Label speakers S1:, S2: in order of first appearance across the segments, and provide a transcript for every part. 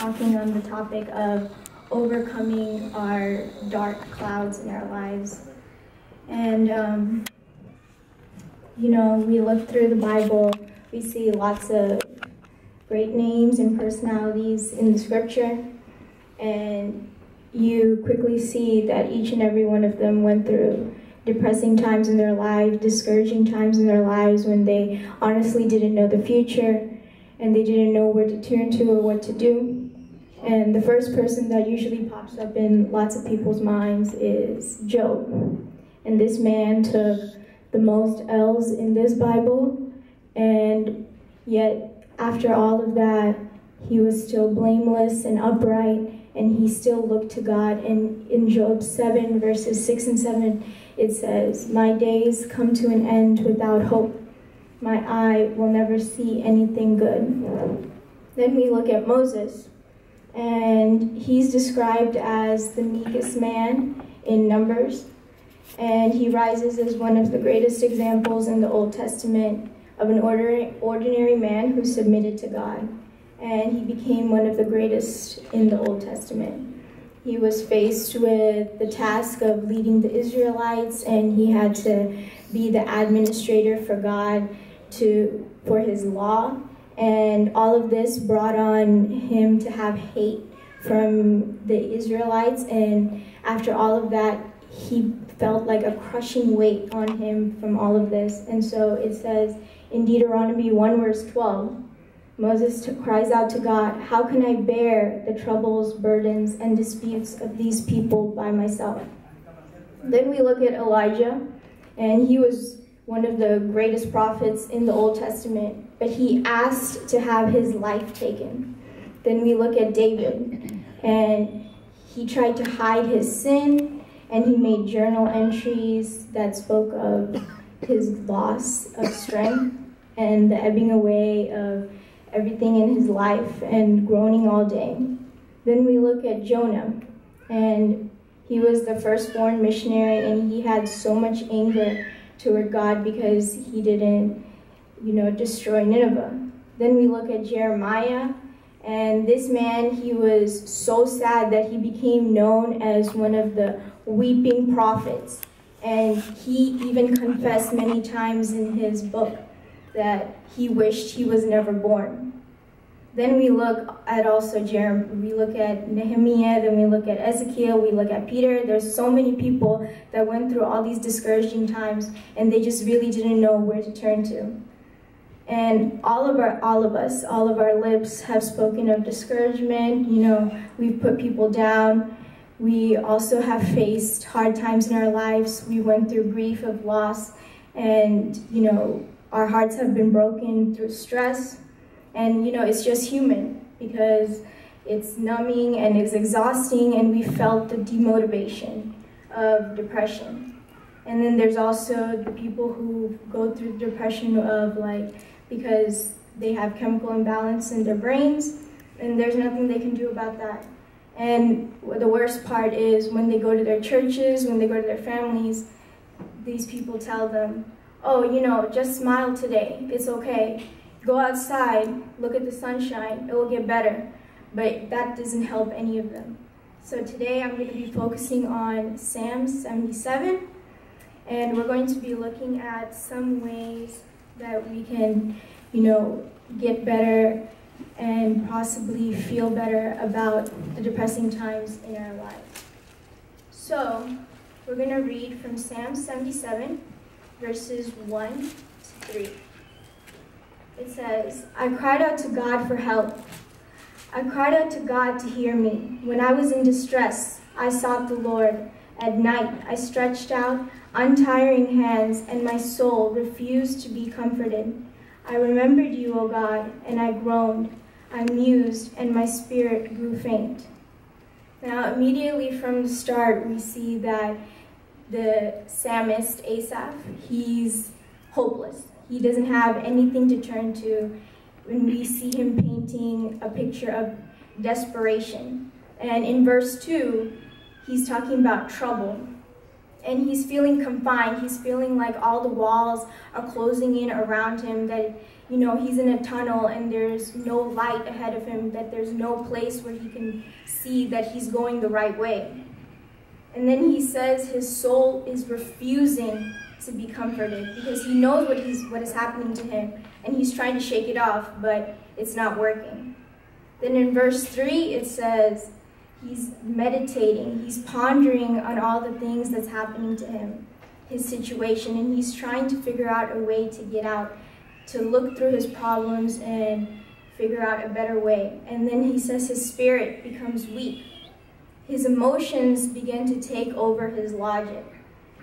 S1: talking on the topic of overcoming our dark clouds in our lives. And, um, you know, we look through the Bible, we see lots of great names and personalities in the scripture, and you quickly see that each and every one of them went through depressing times in their lives, discouraging times in their lives when they honestly didn't know the future and they didn't know where to turn to or what to do. And the first person that usually pops up in lots of people's minds is Job. And this man took the most L's in this Bible, and yet after all of that, he was still blameless and upright, and he still looked to God. And in Job 7, verses 6 and 7, it says, My days come to an end without hope. My eye will never see anything good. Then we look at Moses, and he's described as the meekest man in Numbers, and he rises as one of the greatest examples in the Old Testament of an ordinary man who submitted to God, and he became one of the greatest in the Old Testament. He was faced with the task of leading the Israelites, and he had to be the administrator for God to for his law. And all of this brought on him to have hate from the Israelites. And after all of that, he felt like a crushing weight on him from all of this. And so it says in Deuteronomy 1, verse 12, Moses cries out to God, How can I bear the troubles, burdens, and disputes of these people by myself? Then we look at Elijah, and he was one of the greatest prophets in the Old Testament, but he asked to have his life taken. Then we look at David, and he tried to hide his sin, and he made journal entries that spoke of his loss of strength and the ebbing away of everything in his life and groaning all day. Then we look at Jonah, and he was the firstborn missionary, and he had so much anger toward God because he didn't, you know, destroy Nineveh. Then we look at Jeremiah, and this man, he was so sad that he became known as one of the weeping prophets. And he even confessed many times in his book that he wished he was never born. Then we look at also Jeremiah, we look at Nehemiah, then we look at Ezekiel, we look at Peter. There's so many people that went through all these discouraging times and they just really didn't know where to turn to. And all of our, all of us, all of our lips have spoken of discouragement. You know, we've put people down. We also have faced hard times in our lives. We went through grief of loss and, you know, our hearts have been broken through stress. And, you know, it's just human because it's numbing and it's exhausting and we felt the demotivation of depression. And then there's also the people who go through depression of like, because they have chemical imbalance in their brains and there's nothing they can do about that. And the worst part is when they go to their churches, when they go to their families, these people tell them, oh, you know, just smile today, it's okay. Go outside, look at the sunshine, it will get better. But that doesn't help any of them. So today I'm going to be focusing on Psalm 77, and we're going to be looking at some ways that we can, you know, get better and possibly feel better about the depressing times in our lives. So, we're going to read from Psalm 77, verses 1 to 3. It says, I cried out to God for help. I cried out to God to hear me. When I was in distress, I sought the Lord. At night, I stretched out untiring hands, and my soul refused to be comforted. I remembered you, O God, and I groaned. I mused, and my spirit grew faint. Now, immediately from the start, we see that the psalmist Asaph, he's hopeless. He doesn't have anything to turn to when we see him painting a picture of desperation. And in verse 2, he's talking about trouble. and he's feeling confined. He's feeling like all the walls are closing in around him, that, you know, he's in a tunnel and there's no light ahead of him, that there's no place where he can see that he's going the right way. And then he says his soul is refusing to be comforted because he knows what, he's, what is happening to him and he's trying to shake it off, but it's not working. Then in verse 3, it says, he's meditating, he's pondering on all the things that's happening to him, his situation, and he's trying to figure out a way to get out, to look through his problems and figure out a better way. And then he says his spirit becomes weak. His emotions begin to take over his logic,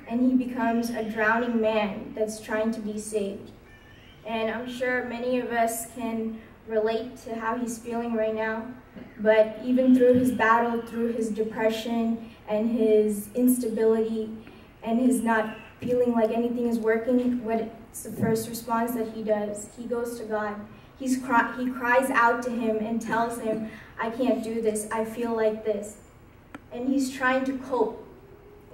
S1: and he becomes a drowning man that's trying to be saved. And I'm sure many of us can relate to how he's feeling right now. But even through his battle, through his depression and his instability and his not feeling like anything is working, what's the first response that he does? He goes to God. He's cry, he cries out to him and tells him, I can't do this. I feel like this. And he's trying to cope.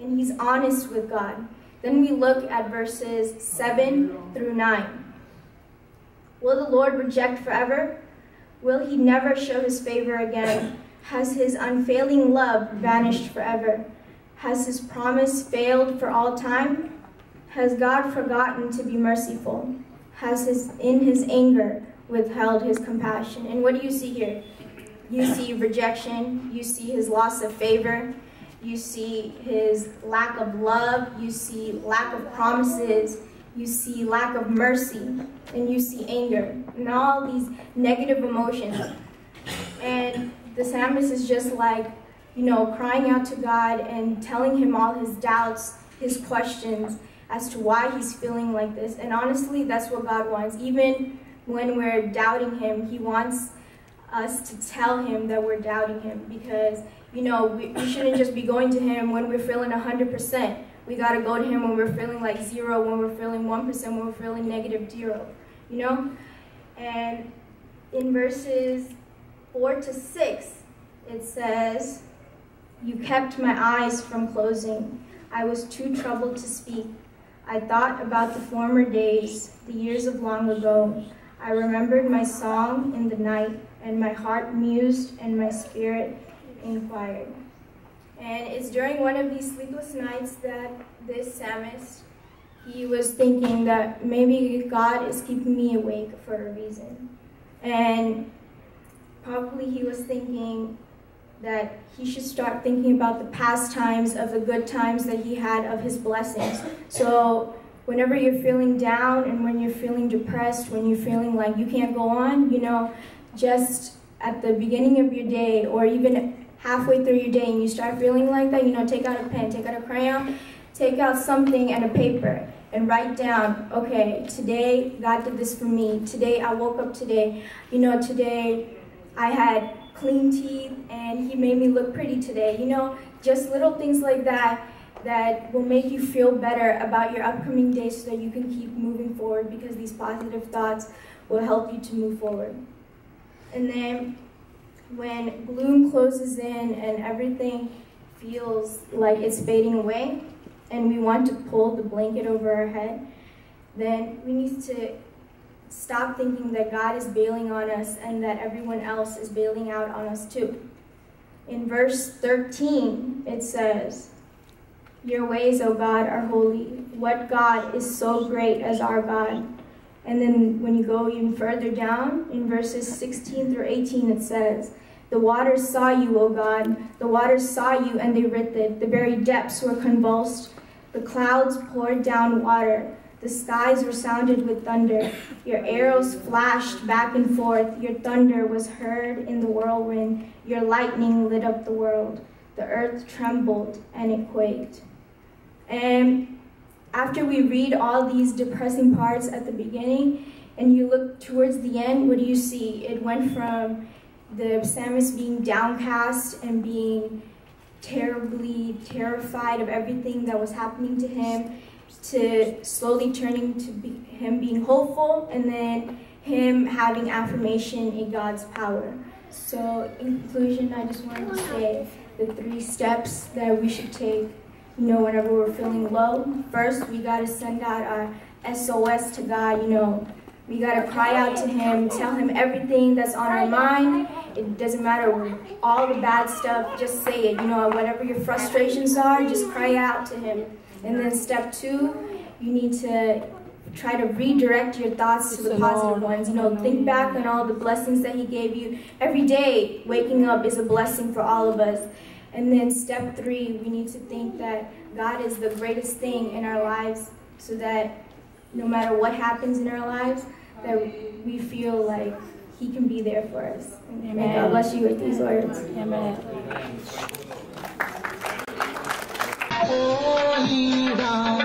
S1: And he's honest with God. Then we look at verses 7 through 9. Will the Lord reject forever? Will he never show his favor again? Has his unfailing love vanished forever? Has his promise failed for all time? Has God forgotten to be merciful? Has his in his anger withheld his compassion? And what do you see here? You see rejection, you see his loss of favor, you see his lack of love, you see lack of promises, you see lack of mercy, and you see anger, and all these negative emotions. And the psalmist is just like, you know, crying out to God and telling him all his doubts, his questions as to why he's feeling like this. And honestly, that's what God wants. Even when we're doubting him, he wants us to tell him that we're doubting him because, you know, we, we shouldn't just be going to him when we're feeling 100%. We got to go to him when we're feeling like zero, when we're feeling 1%, when we're feeling negative zero, you know? And in verses 4 to 6, it says, You kept my eyes from closing. I was too troubled to speak. I thought about the former days, the years of long ago. I remembered my song in the night, and my heart mused, and my spirit inquired. And it's during one of these sleepless nights that this psalmist, he was thinking that maybe God is keeping me awake for a reason. And probably he was thinking that he should start thinking about the past times of the good times that he had of his blessings. So whenever you're feeling down and when you're feeling depressed, when you're feeling like you can't go on, you know, just at the beginning of your day or even halfway through your day and you start feeling like that, you know, take out a pen, take out a crayon, take out something and a paper and write down, okay, today God did this for me. Today I woke up today. You know, today I had clean teeth and he made me look pretty today. You know, just little things like that that will make you feel better about your upcoming day so that you can keep moving forward because these positive thoughts will help you to move forward. And then when gloom closes in and everything feels like it's fading away and we want to pull the blanket over our head, then we need to stop thinking that God is bailing on us and that everyone else is bailing out on us too. In verse 13, it says, Your ways, O God, are holy. What God is so great as our God? And then when you go even further down, in verses 16 through 18, it says, the waters saw you, O God. The waters saw you, and they writhed. The very depths were convulsed. The clouds poured down water. The skies resounded with thunder. Your arrows flashed back and forth. Your thunder was heard in the whirlwind. Your lightning lit up the world. The earth trembled and it quaked. And after we read all these depressing parts at the beginning, and you look towards the end, what do you see? It went from the psalmist being downcast and being terribly terrified of everything that was happening to him to slowly turning to be, him being hopeful and then him having affirmation in God's power. So in conclusion, I just wanted to say the three steps that we should take you know, whenever we're feeling low, first we got to send out our SOS to God, you know. We got to cry out to Him, tell Him everything that's on our mind. It doesn't matter all the bad stuff, just say it. You know, whatever your frustrations are, just cry out to Him. And then step two, you need to try to redirect your thoughts to the positive ones. You know, think back on all the blessings that He gave you. Every day, waking up is a blessing for all of us. And then step three, we need to think that God is the greatest thing in our lives so that no matter what happens in our lives, that we feel like he can be there for us. Amen. And God bless you with these words.
S2: Amen.
S3: Amen.